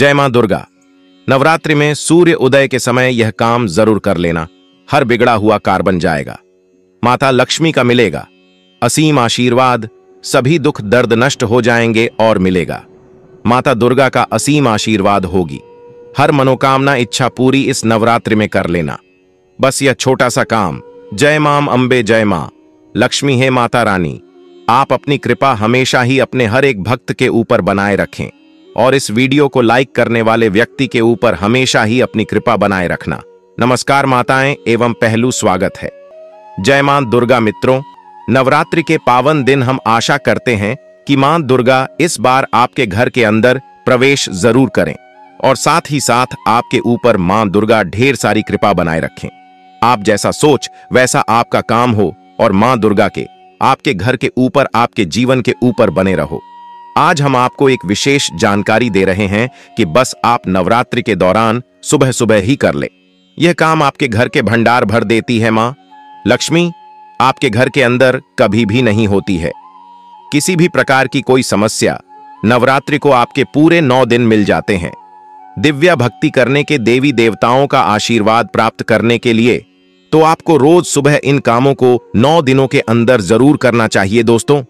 जय माँ दुर्गा। नवरात्रि में सूर्य उदय के समय यह काम ज़रूर कर लेना। हर बिगड़ा हुआ कार बन जाएगा। माता लक्ष्मी का मिलेगा। असीम आशीर्वाद, सभी दुख दर्द नष्ट हो जाएँगे और मिलेगा। माता दुर्गा का असीम आशीर्वाद होगी। हर मनोकामना इच्छा पूरी इस नवरात्रि में कर लेना। बस यह छोटा सा काम। जय माम अंबे जय माँ। लक्ष्मी है माता रानी। आप अपनी कृपा हमेशा ही अपने हर एक भक्त के ऊपर बनाए रखें। और इस वीडियो को लाइक करने वाले व्यक्ति के ऊपर हमेशा ही अपनी कृपा बनाए रखना। नमस्कार माताएँ, एवं पहलू स्वागत है। जय माँ दुर्गा मित्रों, नवरात्रि के पावन दिन हम आशा करते हैं कि माँ दुर्गा इस बार आपके घर के अंदर प्रवेश ज़रूर करें और साथ ही साथ आपके ऊपर माँ दुर्गा ढेर सारी कृपा बनाए रखें। आप जैसा सोच, वैसा आपका काम हो और माँ दुर्गा के, आपके घर के ऊपर, आपके जीवन के ऊपर बने रहो। आज हम आपको एक विशेष जानकारी दे रहे हैं कि बस आप नवरात्रि के दौरान सुबह सुबह ही कर ले। यह काम आपके घर के भंडार भर देती है माँ। लक्ष्मी, आपके घर के अंदर कभी भी नहीं होती है। किसी भी प्रकार की कोई समस्या, नवरात्रि को आपके पूरे नौ दिन मिल जाते हैं। दिव्या भक्ति करने के देवी देवताओं का आशीर्वाद प्राप्त करने के लिए तो आपको रोज सुबह इन कामों को नौ दिनों के अंदर ज़रूर करना चाहिए दोस्तों।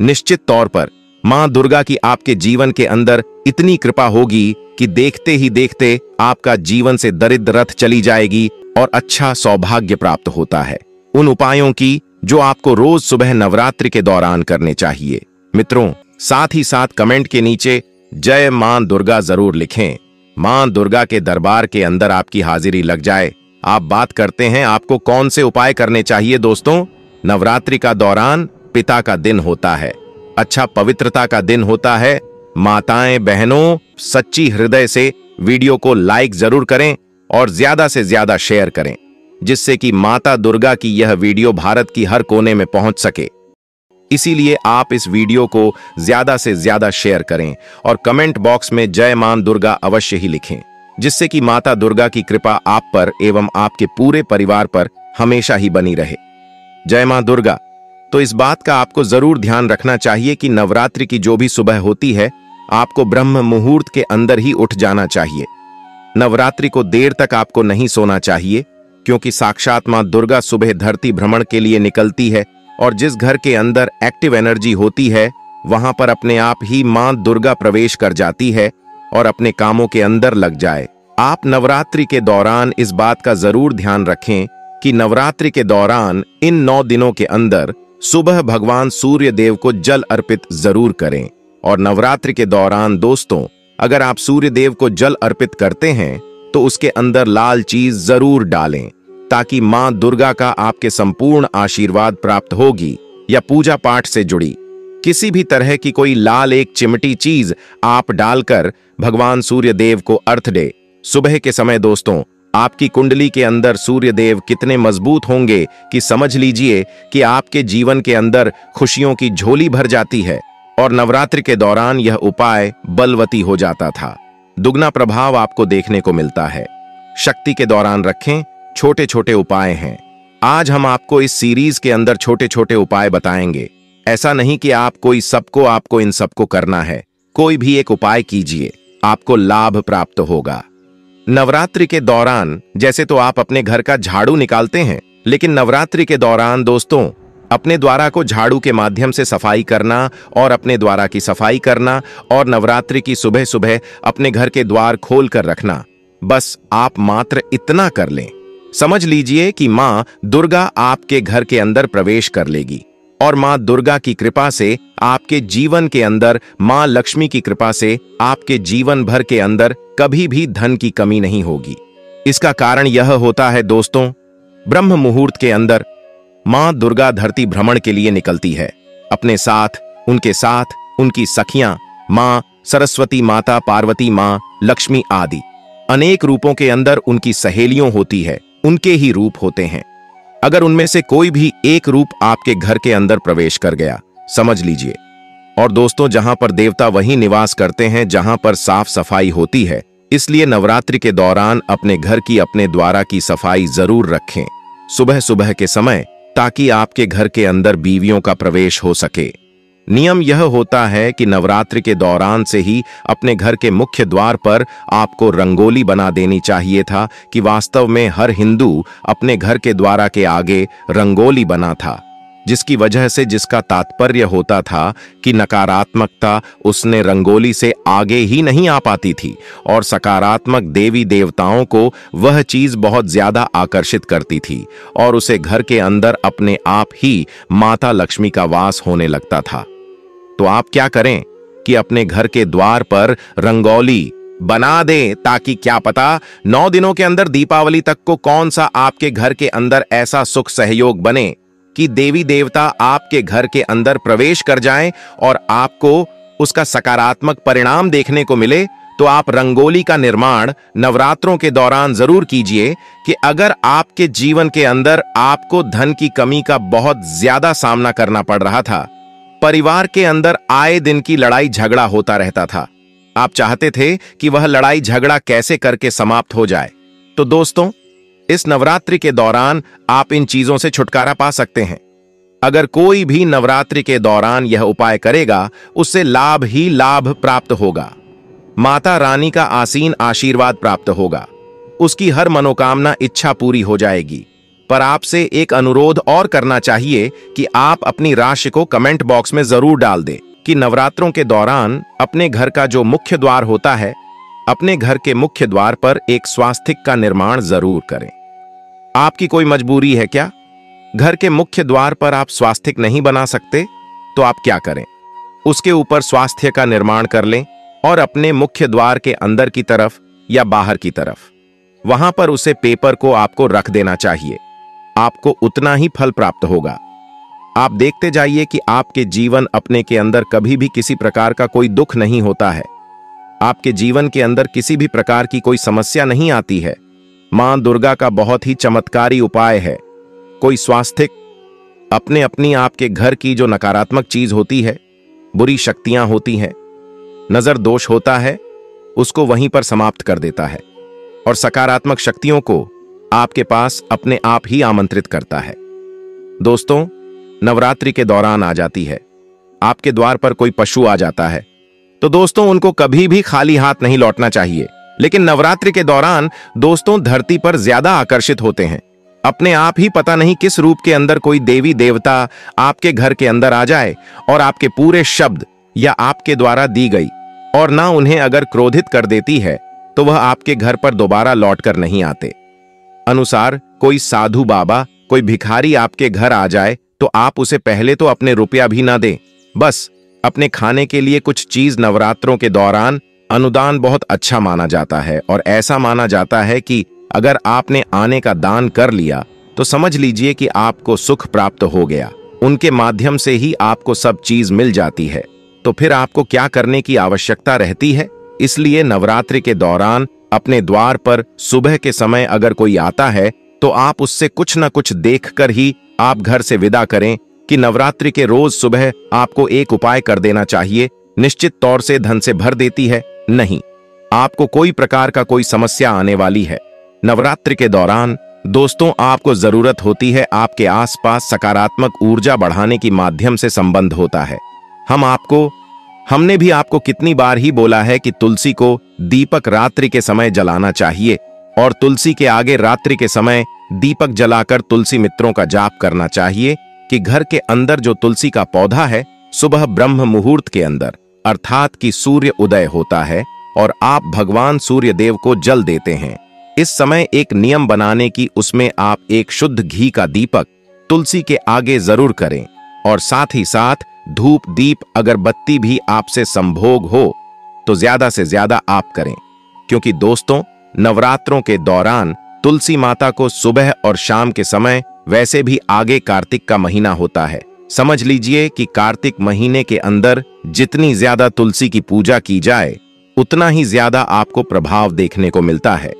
निश्चित तौर पर माँ दुर्गा की आपके जीवन के अंदर इतनी कृपा होगी कि देखते ही देखते आपका जीवन से दरिद्र रथ चली जाएगी और अच्छा सौभाग्य प्राप्त होता है। उन उपायों की जो आपको रोज सुबह नवरात्रि के दौरान करने चाहिए। मित्रों, साथ ही साथ कमेंट के नीचे जय माँ दुर्गा ज़रूर लिखें। माँ दुर्गा के दरबार के अंदर आपकी हाजिरी लग जाए। आप बात करते हैं, आपको कौन से उपाय करने चाहिए दोस्तों? नवरात्रि का दौरान पिता का दिन होता है। अच्छा पवित्रता का दिन होता है। माताएँ, बहनों, सच्ची हृदय से वीडियो को लाइक ज़रूर करें और ज़्यादा से ज़्यादा शेयर करें, जिससे कि माता दुर्गा की यह वीडियो भारत की हर कोने में पहुँच सके। इसीलिए आप इस वीडियो को ज़्यादा से ज़्यादा शेयर करें और कमेंट बॉक्स में जय मान दुर्गा अवश्य ही लिखें, जिससे कि माता दुर्गा की कृपा आप पर एवं आपके पूरे परिवार पर हमेशा ही बनी रहे। जय माँ दुर्गा। तो इस बात का आपको ज़रूर ध्यान रखना चाहिए कि नवरात्रि की जो भी सुबह होती है, आपको ब्रह्म मुहूर्त के अंदर ही उठ जाना चाहिए। नवरात्रि को देर तक आपको नहीं सोना चाहिए, क्योंकि साक्षात माँ दुर्गा सुबह धरती भ्रमण के लिए निकलती है और जिस घर के अंदर एक्टिव एनर्जी होती है, वहाँ पर अपने आप ही माँ दुर्गा प्रवेश कर जाती है और अपने कामों के अंदर लग जाए। आप नवरात्रि के दौरान इस बात का ज़रूर ध्यान रखें कि नवरात्रि के दौरान इन नौ दिनों के अंदर सुबह भगवान सूर्य देव को जल अर्पित ज़रूर करें। और नवरात्रि के दौरान दोस्तों, अगर आप सूर्य देव को जल अर्पित करते हैं तो उसके अंदर लाल चीज़ ज़रूर डालें, ताकि माँ दुर्गा का आपके संपूर्ण आशीर्वाद प्राप्त होगी या पूजा पाठ से जुड़ी। किसी भी तरह की कोई लाल एक चिमटी चीज़ आप डालकर भगवान सूर्य देव को अर्थ दे। सुबह के समय दोस्तों आपकी कुंडली के अंदर सूर्य देव कितने मज़बूत होंगे कि समझ लीजिए कि आपके जीवन के अंदर खुशियों की झोली भर जाती है और नवरात्रि के दौरान यह उपाय बलवती हो जाता था। दुगना प्रभाव आपको देखने को मिलता है। शक्ति के दौरान रखें छोटे छोटे उपाय हैं। आज हम आपको इस सीरीज़ के अंदर छोटे छोटे उपाय बताएँगे। ऐसा नहीं कि आप कोई सबको, आपको इन सबको करना है। कोई भी एक उपाय कीजिए, आपको लाभ प्राप्त होगा। नवरात्रि के दौरान, जैसे तो आप अपने घर का झाड़ू निकालते हैं, लेकिन नवरात्रि के दौरान दोस्तों, अपने द्वारा को झाड़ू के माध्यम से सफ़ाई करना और अपने द्वारा की सफ़ाई करना और नवरात्रि की सुबह सुबह अपने घर के द्वार खोल कर रखना। बस आप मात्र इतना कर लें। समझ लीजिए कि माँ दुर्गा आपके घर के अंदर प्रवेश कर लेगी। और माँ दुर्गा की कृपा से आपके जीवन के अंदर, माँ लक्ष्मी की कृपा से आपके जीवन भर के अंदर कभी भी धन की कमी नहीं होगी। इसका कारण यह होता है दोस्तों, ब्रह्म मुहूर्त के अंदर माँ दुर्गा धरती भ्रमण के लिए निकलती है। अपने साथ, उनके साथ, उनकी सखियाँ, माँ, सरस्वती माता, पार्वती माँ, लक्ष्मी आदि। अनेक रूपों के अंदर उनकी सहेलियों होती है, उनके ही रूप होते हैं। अगर उनमें से कोई भी एक रूप आपके घर के अंदर प्रवेश कर गया, समझ लीजिए। और दोस्तों, जहाँ पर देवता वहीं निवास करते हैं, जहाँ पर साफ़ सफ़ाई होती है, इसलिए नवरात्रि के दौरान अपने घर की अपने द्वारा की सफ़ाई ज़रूर रखें। सुबह सुबह के समय, ताकि आपके घर के अंदर बीवियों का प्रवेश हो सके। नियम यह होता है कि नवरात्र के दौरान से ही अपने घर के मुख्य द्वार पर आपको रंगोली बना देनी चाहिए था कि वास्तव में हर हिंदू अपने घर के द्वारा के आगे रंगोली बना था, जिसकी वजह से जिसका तात्पर्य होता था कि नकारात्मकता उसने रंगोली से आगे ही नहीं आ पाती थी और सकारात्मक देवी देवताओं को वह चीज़ बहुत ज़्यादा आकर्षित करती थी और उसे घर के अंदर अपने आप ही माता लक्ष्मी का वास होने लगता था। तो आप क्या करें कि अपने घर के द्वार पर रंगोली बना दें ताकि क्या पता नौ दिनों के अंदर दीपावली तक को कौन सा आपके घर के अंदर ऐसा सुख सहयोग बने कि देवी देवता आपके घर के अंदर प्रवेश कर जाएँ और आपको उसका सकारात्मक परिणाम देखने को मिले तो आप रंगोली का निर्माण नवरात्रों के दौरान ज़रूर कीजिए कि अगर आपके जीवन के अंदर आपको धन की कमी का बहुत ज़्यादा सामना करना पड़ रहा था परिवार के अंदर आए दिन की लड़ाई झगड़ा होता रहता था। आप चाहते थे कि वह लड़ाई झगड़ा कैसे करके समाप्त हो जाए। तो दोस्तों, इस नवरात्रि के दौरान आप इन चीज़ों से छुटकारा पा सकते हैं। अगर कोई भी नवरात्रि के दौरान यह उपाय करेगा, उससे लाभ ही लाभ प्राप्त होगा। माता रानी का आसीन आशीर्वाद प्राप्त होगा। उसकी हर मनोकामना इच्छा पूरी हो जाएगी। पर आपसे एक अनुरोध और करना चाहिए कि आप अपनी राशि को कमेंट बॉक्स में ज़रूर डाल दें कि नवरात्रों के दौरान अपने घर का जो मुख्य द्वार होता है, अपने घर के मुख्य द्वार पर एक स्वास्थिक का निर्माण ज़रूर करें। आपकी कोई मजबूरी है क्या? घर के मुख्य द्वार पर आप स्वास्थिक नहीं बना सकते तो आप क्या करें? उसके ऊपर स्वास्थ्य का निर्माण कर लें और अपने मुख्य द्वार के अंदर की तरफ़ या बाहर की तरफ़। वहाँ पर उसे पेपर को आपको रख देना चाहिए। आपको उतना ही फल प्राप्त होगा। आप देखते जाइए कि आपके जीवन अपने के अंदर कभी भी किसी प्रकार का कोई दुख नहीं होता है। आपके जीवन के अंदर किसी भी प्रकार की कोई समस्या नहीं आती है। माँ दुर्गा का बहुत ही चमत्कारी उपाय है। कोई स्वास्थ्य अपने अपनी आपके घर की जो नकारात्मक चीज़ होती है, बुरी शक्तियाँ होती हैं, नज़र दोष होता है, उसको वहीं पर समाप्त कर देता है। और सकारात्मक शक्तियों को आपके पास अपने आप ही आमंत्रित करता है। दोस्तों, नवरात्रि के दौरान आ जाती है। आपके द्वार पर कोई पशु आ जाता है। तो दोस्तों, उनको कभी भी खाली हाथ नहीं लौटना चाहिए। लेकिन नवरात्रि के दौरान दोस्तों धरती पर ज़्यादा आकर्षित होते हैं। अपने आप ही पता नहीं किस रूप के अंदर कोई देवी देवता आपके घर के अंदर आ जाए और आपके पूरे शब्द या आपके द्वारा दी गई और ना उन्हें अगर क्रोधित कर देती है तो वह आपके घर पर दोबारा लौट कर नहीं आते। अनुसार, कोई साधु बाबा, कोई भिखारी आपके घर आ जाए तो आप उसे पहले तो अपने रुपया भी ना दें। बस, अपने खाने के लिए कुछ चीज़ नवरात्रों के दौरान, अनुदान बहुत अच्छा माना जाता है, और ऐसा माना जाता है कि, अगर आपने आने का दान कर लिया तो समझ लीजिए कि आपको सुख प्राप्त हो गया। उनके माध्यम से ही आपको सब चीज़ मिल जाती है। तो फिर आपको क्या करने की आवश्यकता रहती है? इसलिए नवरात्रि के दौरान अपने द्वार पर सुबह के समय अगर कोई आता है तो आप उससे कुछ न कुछ देखकर ही आप घर से विदा करें कि नवरात्रि के रोज सुबह आपको एक उपाय कर देना चाहिए, निश्चित तौर से धन से भर देती है। नहीं, आपको कोई प्रकार का कोई समस्या आने वाली है। नवरात्रि के दौरान दोस्तों, आपको ज़रूरत होती है आपके आसपास सकारात्मक ऊर्जा बढ़ाने की माध्यम से संबंध होता है। हम आपको हमने भी आपको कितनी बार ही बोला है कि तुलसी को दीपक रात्रि के समय जलाना चाहिए और तुलसी के आगे रात्रि के समय दीपक जलाकर तुलसी मित्रों का जाप करना चाहिए कि घर के अंदर जो तुलसी का पौधा है, सुबह ब्रह्म मुहूर्त के अंदर, अर्थात कि सूर्य उदय होता है और आप भगवान सूर्य देव को जल देते हैं। इस समय एक नियम बनाने की उसमें आप एक शुद्ध घी का दीपक तुलसी के आगे ज़रूर करें और साथ ही साथ धूप दीप अगरबत्ती भी आपसे संभोग हो तो ज़्यादा से ज़्यादा आप करें। क्योंकि दोस्तों, नवरात्रों के दौरान तुलसी माता को सुबह और शाम के समय वैसे भी आगे कार्तिक का महीना होता है। समझ लीजिए कि कार्तिक महीने के अंदर जितनी ज़्यादा तुलसी की पूजा की जाए, उतना ही ज़्यादा आपको प्रभाव देखने को मिलता है।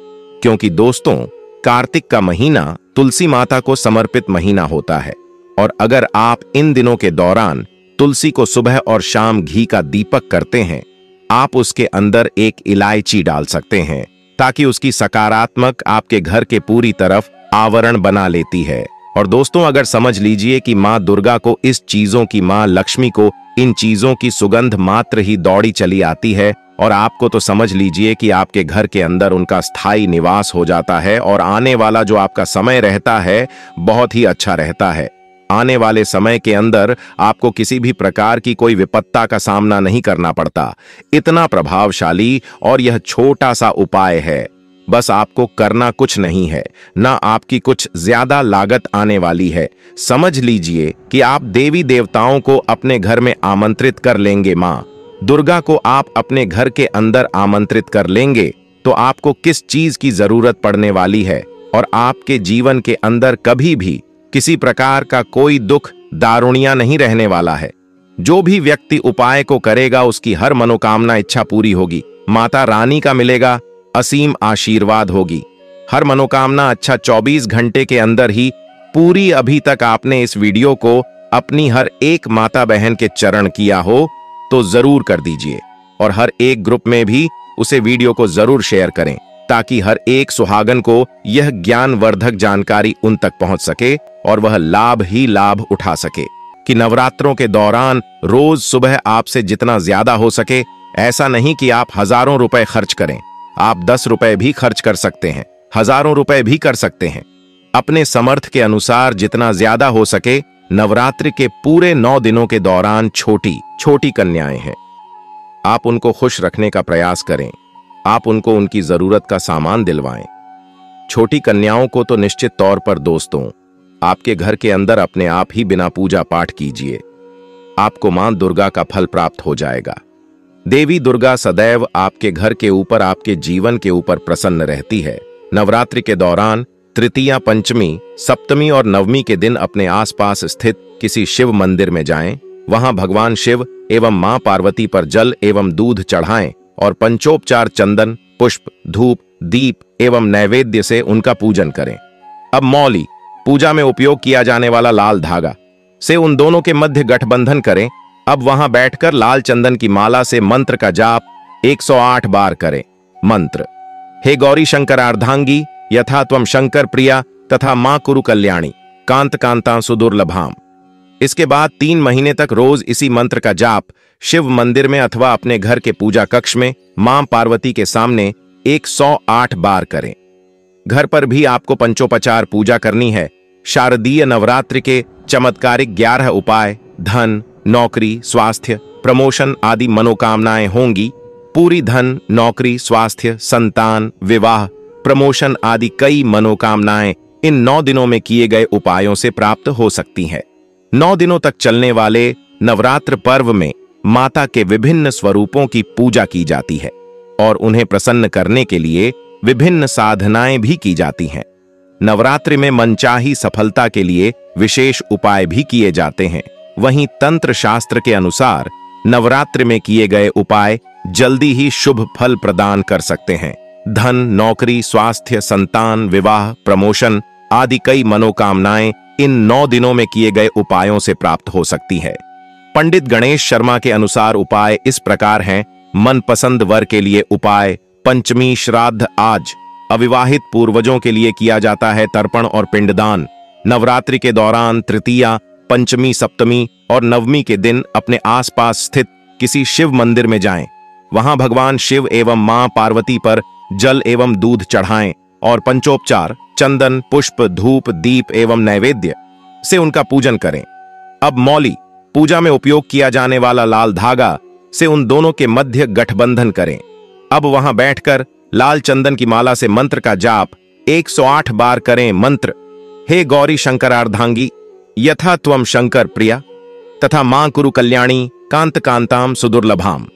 क्योंकि दोस्तों, कार्तिक का महीना तुलसी माता को समर्पित महीना होता है। और अगर आप इन दिनों के दौरान तुलसी को सुबह और शाम घी का दीपक करते हैं। आप उसके अंदर एक इलायची डाल सकते हैं, ताकि उसकी सकारात्मक आपके घर के पूरी तरफ़ आवरण बना लेती है। और दोस्तों, अगर समझ लीजिए कि माँ दुर्गा को इस चीज़ों की, माँ लक्ष्मी को इन चीज़ों की सुगंध मात्र ही दौड़ी चली आती है, और आपको तो समझ लीजिए कि आपके घर के अंदर उनका स्थायी निवास हो जाता है, और आने वाला जो आपका समय रहता है, बहुत ही अच्छा रहता है। आने वाले समय के अंदर आपको किसी भी प्रकार की कोई विपत्ता का सामना नहीं करना पड़ता। इतना प्रभावशाली और यह छोटा सा उपाय है। बस आपको करना कुछ नहीं है, ना आपकी कुछ ज़्यादा लागत आने वाली है। समझ लीजिए कि आप देवी देवताओं को अपने घर में आमंत्रित कर लेंगे माँ। दुर्गा को आप अपने घर के अंदर आमंत्रित कर लेंगे तो आपको किस चीज़ की ज़रूरत पड़ने वाली है? और आपके जीवन के अंदर कभी भी किसी प्रकार का कोई दुख दारुणिया नहीं रहने वाला है। जो भी व्यक्ति उपाय को करेगा, उसकी हर मनोकामना इच्छा पूरी होगी। माता रानी का मिलेगा, असीम आशीर्वाद होगी। हर मनोकामना अच्छा 24 घंटे के अंदर ही पूरी अभी तक आपने इस वीडियो को अपनी हर एक माता बहन के चरण किया हो तो ज़रूर कर दीजिए। और हर एक ग्रुप में भी उसे वीडियो को ज़रूर शेयर करें। ताकि हर एक सुहागन को यह ज्ञानवर्धक जानकारी उन तक पहुँच सके और वह लाभ ही लाभ उठा सके, कि नवरात्रों के दौरान रोज सुबह आपसे जितना ज़्यादा हो सके, ऐसा नहीं कि आप हज़ारों रुपए खर्च करें। आप दस रुपए भी खर्च कर सकते हैं, हज़ारों रुपए भी कर सकते हैं। अपने समर्थ के अनुसार जितना ज़्यादा हो सके, नवरात्र के पूरे नौ दिनों के दौरान छोटी छोटी कन्याएँ हैं। आप उनको खुश रखने का प्रयास करें। आप उनको उनकी ज़रूरत का सामान दिलवाएँ। छोटी कन्याओं को तो निश्चित तौर पर दोस्तों, आपके घर के अंदर अपने आप ही बिना पूजा पाठ कीजिए। आपको माँ दुर्गा का फल प्राप्त हो जाएगा। देवी दुर्गा सदैव आपके घर के ऊपर, आपके जीवन के ऊपर प्रसन्न रहती है। नवरात्रि के दौरान तृतीया पंचमी, सप्तमी और नवमी के दिन अपने आसपास स्थित किसी शिव मंदिर में जाएँ। वहाँ भगवान शिव एवं माँ पार्वती पर जल एवं दूध चढ़ाएँ। और पंचोपचार चंदन, पुष्प, धूप, दीप एवं नैवेद्य से उनका पूजन करें। अब मौली, पूजा में उपयोग किया जाने वाला लाल धागा। से उन दोनों के मध्य गठबंधन करें। अब वहाँ बैठकर लाल चंदन की माला से मंत्र का जाप 108 बार करें। मंत्र। हे गौरी शंकर अर्धांगी यथा त्वम शंकर प्रिया तथा माँ कुरु कल्याणी कांत कांता सुदुर्लभाम इसके बाद तीन महीने तक रोज इसी मंत्र का जाप शिव मंदिर में अथवा अपने घर के पूजा कक्ष में माँ पार्वती के सामने 108 बार करें। घर पर भी आपको पंचोपचार पूजा करनी है। शारदीय नवरात्र के चमत्कारिक ग्यारह उपाय, धन, नौकरी, स्वास्थ्य, प्रमोशन आदि मनोकामनाएँ होंगी। पूरी धन, नौकरी, स्वास्थ्य, संतान, विवाह, प्रमोशन आदि कई मनोकामनाएँ इन नौ दिनों में किए गए उपायों से प्राप्त हो सकती हैं। नौ दिनों तक चलने वाले नवरात्र पर्व में माता के विभिन्न स्वरूपों की पूजा की जाती है और उन्हें प्रसन्न करने के लिए विभिन्न साधनाएँ भी की जाती हैं। नवरात्रि में मनचाही सफलता के लिए विशेष उपाय भी किए जाते हैं। वहीं तंत्र शास्त्र के अनुसार नवरात्रि में किए गए उपाय जल्दी ही शुभ फल प्रदान कर सकते हैं। धन, नौकरी, स्वास्थ्य, संतान, विवाह, प्रमोशन आदि कई मनोकामनाएँ इन नौ दिनों में किए गए उपायों से प्राप्त हो सकती है। पंडित गणेश शर्मा के अनुसार उपाय इस प्रकार हैं। मनपसंद वर के लिए उपाय, पंचमी श्राद्ध आज। अविवाहित पूर्वजों के लिए किया जाता है तर्पण और पिंडदान। नवरात्रि के दौरान तृतीया, पंचमी, सप्तमी और नवमी के दिन अपने आसपास स्थित किसी शिव मंदिर में जाएँ। वहाँ भगवान शिव एवं माँ पार्वती पर जल एवं दूध चढ़ाएँ और पंचोपचार, चंदन, पुष्प, धूप, दीप एवं नैवेद्य से उनका पूजन करें। अब मौली पूजा में उपयोग किया जाने वाला लाल धागा से उन दोनों के मध्य गठबंधन करें। अब वहाँ बैठकर लाल चंदन की माला से मंत्र का जाप 108 बार करें मंत्र। हे गौरी शंकर अर्धांगी यथा त्वम शंकर प्रिया, तथा माँ कुरु कल्याणी, कांत कांताम सुदुर्लभाम।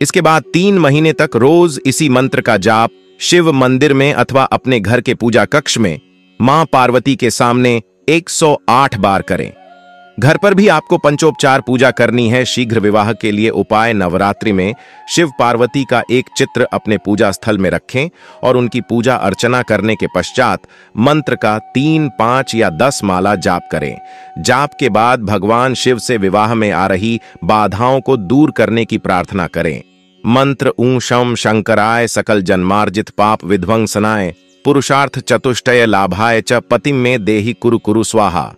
इसके बाद तीन महीने तक रोज इसी मंत्र का जाप शिव मंदिर में अथवा अपने घर के पूजा कक्ष में माँ पार्वती के सामने 108 बार करें। घर पर भी आपको पंचोपचार पूजा करनी है। शीघ्र विवाह के लिए उपाय नवरात्रि में शिव पार्वती का एक चित्र अपने पूजा स्थल में रखें और उनकी पूजा अर्चना करने के पश्चात मंत्र का तीन, पाँच या दस माला जाप करें। जाप के बाद भगवान शिव से विवाह में आ रही बाधाओं को दूर करने की प्रार्थना करें। मंत्र ऊषम शंकराय सकल जन्मार्जित पाप विध्वंसनाय, पुरुषार्थ चतुष्टय लाभाय च पतिम में देही कुरु कुरु स्वाहा।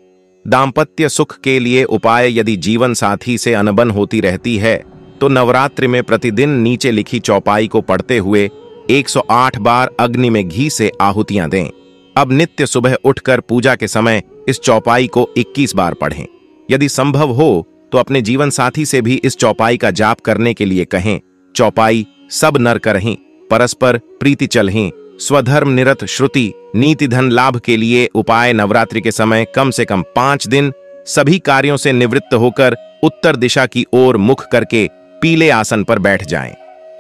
दाम्पत्य सुख के लिए उपाय यदि जीवन साथी से अनबन होती रहती है तो नवरात्रि में प्रतिदिन नीचे लिखी चौपाई को पढ़ते हुए 108 बार अग्नि में घी से आहुतियाँ दें। अब नित्य सुबह उठकर पूजा के समय इस चौपाई को 21 बार पढ़ें। यदि संभव हो तो अपने जीवन साथी से भी इस चौपाई का जाप करने के लिए कहें, चौपाई, सब नर करहीं परस्पर प्रीति चलहीं स्वधर्म निरत श्रुति, नीति धन लाभ के लिए उपाय नवरात्रि के समय कम से कम पाँच दिन सभी कार्यों से निवृत्त होकर उत्तर दिशा की ओर मुख करके पीले आसन पर बैठ जाएँ।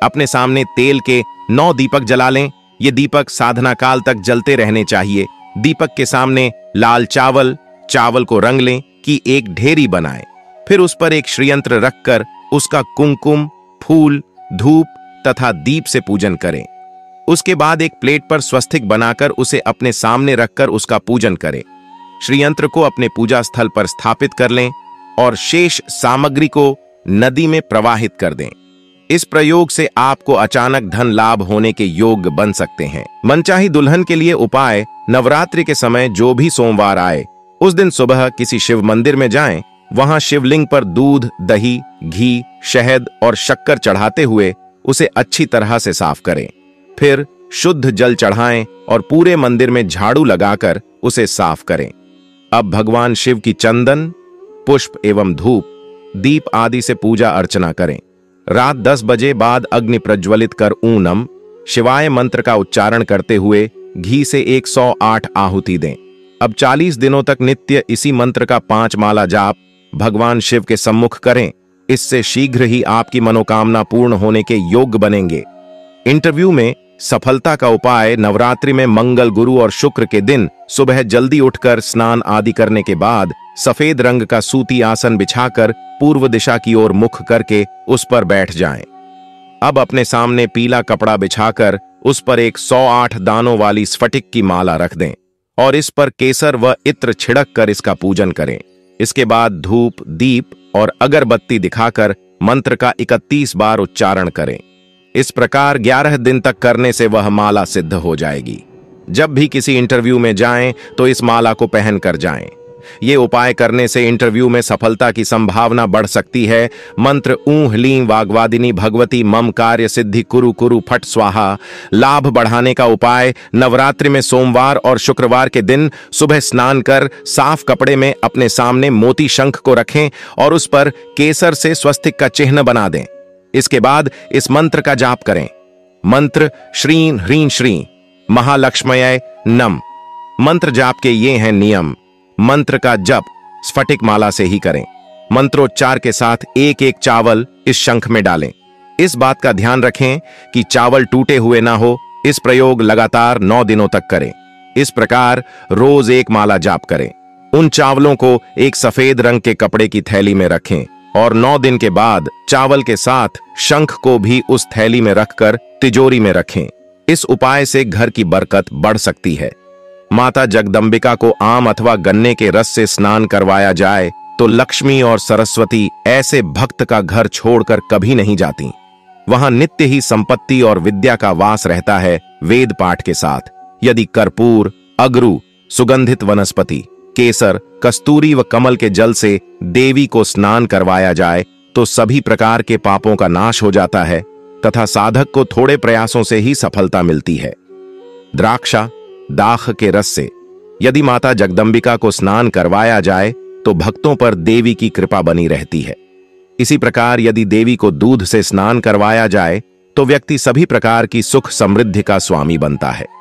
अपने सामने तेल के नौ दीपक जला लें। ये दीपक साधना काल तक जलते रहने चाहिए। दीपक के सामने लाल चावल चावल को रंग लें कि एक ढेरी बनाएँ। फिर उस पर एक श्रीयंत्र रखकर उसका कुंकुम, फूल, धूप तथा दीप से पूजन करें। उसके बाद एक प्लेट पर स्वस्तिक बनाकर उसे अपने सामने रखकर उसका पूजन करें। श्रीयंत्र को अपने पूजा स्थल पर स्थापित कर लें और शेष सामग्री को नदी में प्रवाहित कर दें। इस प्रयोग से आपको अचानक धन लाभ होने के योग बन सकते हैं। मनचाही दुल्हन के लिए उपाय नवरात्रि के समय जो भी सोमवार आए उस दिन सुबह किसी शिव मंदिर में जाएँ, वहाँ शिवलिंग पर दूध दही घी शहद और शक्कर चढ़ाते हुए उसे अच्छी तरह से साफ़ करें। फिर शुद्ध जल चढ़ाएँ और पूरे मंदिर में झाड़ू लगाकर उसे साफ़ करें। अब भगवान शिव की चंदन, पुष्प एवं धूप, दीप आदि से पूजा अर्चना करें। रात दस बजे बाद अग्नि प्रज्वलित कर ऊनम, शिवाय मंत्र का उच्चारण करते हुए घी से 108 आहुति दें। अब 40 दिनों तक नित्य इसी मंत्र का पाँच माला जाप भगवान शिव के सम्मुख करें। इससे शीघ्र ही आपकी मनोकामना पूर्ण होने के योग्य बनेंगे। इंटरव्यू में सफलता का उपाय नवरात्रि में मंगल गुरु और शुक्र के दिन, सुबह जल्दी उठकर स्नान आदि करने के बाद, सफ़ेद रंग का सूती आसन बिछाकर, पूर्व दिशा की ओर मुख करके, उस पर बैठ जाएँ। अब अपने सामने पीला कपड़ा बिछाकर, उस पर एक सौ आठ दानों वाली स्फटिक की माला रख दें, और इस पर केसर व इत्र छिड़क कर इसका पूजन करें इसके बाद धूप, दीप और अगरबत्ती दिखाकर, मंत्र का इकतीस बार उच्चारण करें इस प्रकार ग्यारह दिन तक करने से वह माला सिद्ध हो जाएगी। जब भी किसी इंटरव्यू में जाएँ तो इस माला को पहन कर जाएँ। ये उपाय करने से इंटरव्यू में सफलता की संभावना बढ़ सकती है। मंत्र ऊह लीं वागवादिनी भगवती मम कार्य सिद्धि कुरु कुरु फट स्वाहा। लाभ बढ़ाने का उपाय, नवरात्रि में सोमवार और शुक्रवार के दिन सुबह स्नान कर साफ़ कपड़े में अपने सामने मोती शंख को रखें और उस पर केसर से स्वस्तिक का चिन्ह बना दें। इसके बाद इस मंत्र का जाप करें। मंत्र, श्रीं ह्रीं श्री महालक्ष्मय नम। मंत्र जाप के ये हैं नियम। मंत्र का जप स्फटिक माला से ही करें। मंत्रोच्चार के साथ एक एक चावल इस शंख में डालें। इस बात का ध्यान रखें कि चावल टूटे हुए ना हो, इस प्रयोग लगातार नौ दिनों तक करें। इस प्रकार रोज एक माला जाप करें। उन चावलों को एक सफ़ेद रंग के कपड़े की थैली में रखें। और नौ दिन के बाद चावल के साथ शंख को भी उस थैली में रखकर तिजोरी में रखें। इस उपाय से घर की बरकत बढ़ सकती है। माता जगदम्बिका को आम अथवा गन्ने के रस से स्नान करवाया जाए तो लक्ष्मी और सरस्वती ऐसे भक्त का घर छोड़कर कभी नहीं जाती। वहाँ नित्य ही संपत्ति और विद्या का वास रहता है वेद पाठ के साथ। यदि कर्पूर, अगरू, सुगंधित वनस्पति केसर, कस्तूरी व कमल के जल से देवी को स्नान करवाया जाए तो सभी प्रकार के पापों का नाश हो जाता है, तथा साधक को थोड़े प्रयासों से ही सफलता मिलती है। द्राक्षा दाख के रस से, यदि माता जगदम्बिका को स्नान करवाया जाए तो भक्तों पर देवी की कृपा बनी रहती है। इसी प्रकार यदि देवी को दूध से स्नान करवाया जाए तो व्यक्ति सभी प्रकार की सुख समृद्धि का स्वामी बनता है।